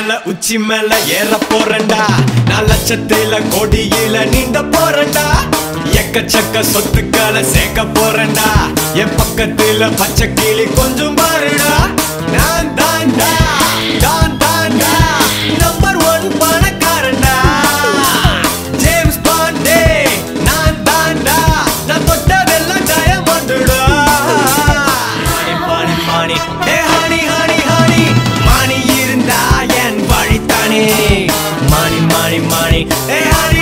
உச்சி மேல ஏற போறேன்டா. நான் லட்சத்தில கொடியில நீந்த போறண்டா எக்கச்சக்க சொத்துக்களை சேர்க்க போறண்டா என் பக்கத்துல பச்சை கிளி கொஞ்சம் பாருடா. money, money, money, money. Hey, honey.